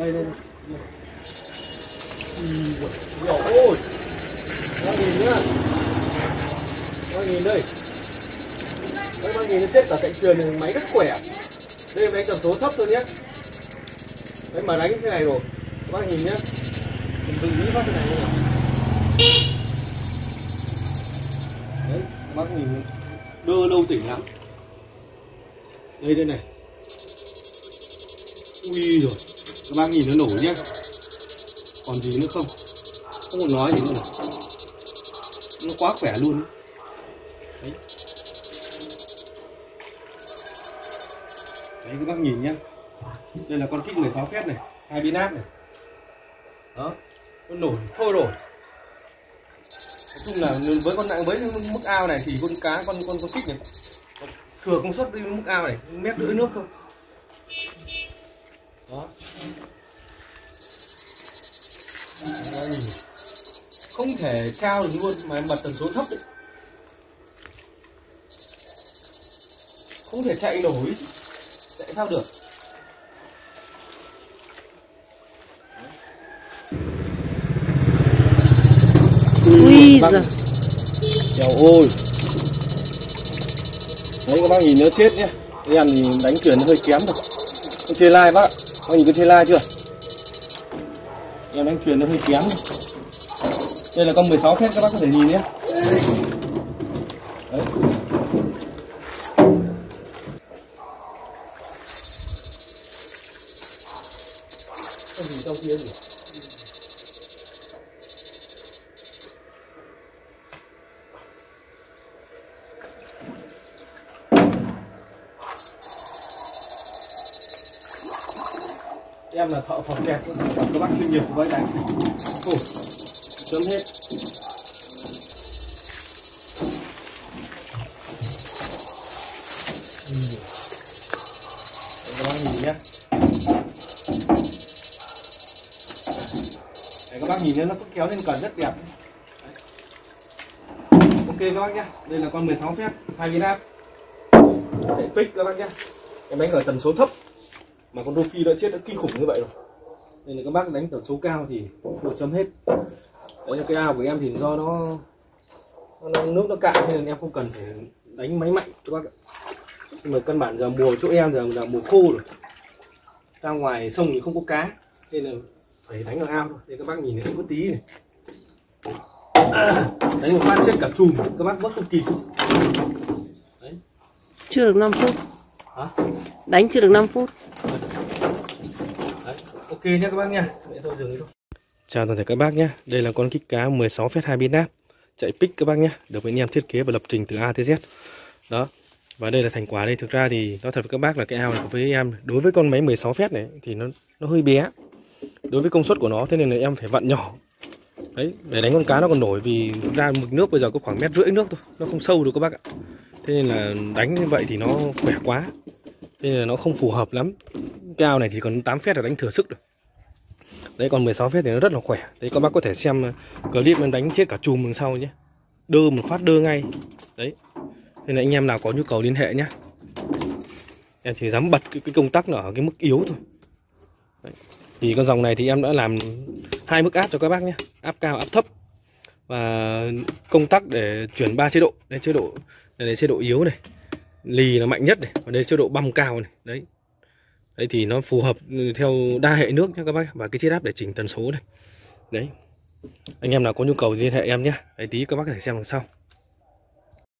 đây đây Nhiều ôi ba nghìn nữa ba nghìn đây. Đây ba nghìn nó chết cả cạnh truyền này máy rất khỏe đây em đánh tần số thấp thôi nhé đấy mà đánh thế này rồi ba bác nhìn nhé mình tự nghĩ phát thế này như đấy bác nhìn đơ lâu tỉnh lắm đây đây này ui rồi các bác nhìn nó nổ nhé còn gì nữa không? Không còn nói gì nữa nó quá khỏe luôn đấy. Đấy, các bác nhìn nhé đây là con kích 16 phép này, hai bên áp này. Đó, nó nổi, thôi rồi. Nói chung là với con nặng, với mức ao này thì con cá, con con con kích này thừa công suất đi mức ao này, mét rưỡi nước không đó nhìn. không thể cao được luôn mà em bật tần số thấp ấy. không thể chạy nổi chạy sao được Ui giời. Dèo ôi Đấy các bác nhìn nó chết nhé em thì đánh chuyển hơi kém rồi chê lai bác có Bác nhìn con chê chưa? Em đang truyền nó hơi kém. Đây là con 16 phép, các bác có thể nhìn nhé. Đấy. Con gì trong kia gì em là thợ phòng kẹt các bác chuyên nghiệp với đánh Ồ, chấm hết. Ừ. Các bác nhìn nhé. Đấy, các bác nhìn nhé nó cứ kéo lên cần rất đẹp. Đấy. ok các bác nhé. Đây là con 16 phép hai viên áp chạy pick các bác nhé. Em đánh ở tần số thấp mà con rô phi đã chết đã kinh khủng như vậy rồi. Nên là các bác đánh tần số cao thì một chấm hết. Đấy là cái ao của em thì do nó, nó nước nó cạn nên em không cần phải đánh máy mạnh các bác ạ. Nhưng mà căn bản giờ mùa chỗ em giờ là mùa khô rồi. Ra ngoài sông thì không có cá nên là phải đánh ở ao thôi. Để các bác nhìn thấy không có tí này. Đánh một phát chết cả chùm các bác vớt không kịp. Chưa được 5 phút hả Đánh chưa được 5 phút. Đấy, ok nhé các bác nha. Vậy thôi dừng thôi. Chào toàn thể các bác nhé. Đây là con kích cá 16 phép 2 biến áp chạy pick các bác nhé. Được bên em thiết kế và lập trình từ A tới Z. Đó. Và đây là thành quả đây. Thực ra thì nói thật với các bác là cái ao này với em đối với con máy 16 phép này thì nó nó hơi bé. Đối với công suất của nó thế nên là em phải vặn nhỏ. Đấy, để đánh con cá nó còn nổi vì ra mực nước bây giờ có khoảng mét rưỡi nước thôi, nó không sâu được các bác ạ. Thế nên là đánh như vậy thì nó khỏe quá. Nên là nó không phù hợp lắm. Cái ao này thì còn 8 phép là đánh thừa sức rồi đấy còn 16 phép thì nó rất là khỏe. Đấy các bác có thể xem ờ, clip em đánh chết cả chùm đằng sau nhé. Đơ một phát đơ ngay. Đấy. Nên là anh em nào có nhu cầu liên hệ nhé. Em chỉ dám bật cái, cái công tắc nó ở cái mức yếu thôi. Đấy. thì con dòng này thì em đã làm hai mức áp cho các bác nhé. Áp cao áp thấp. Và công tắc để chuyển ba chế độ. Đây chế độ đây là chế độ yếu này lì là mạnh nhất này và đây chế độ băm cao này, đấy. Đấy thì nó phù hợp theo đa hệ nước nha các bác và cái chiếc áp để chỉnh tần số này. Đấy. Anh em nào có nhu cầu thì liên hệ em nhé đấy tí các bác có thể xem đằng sau.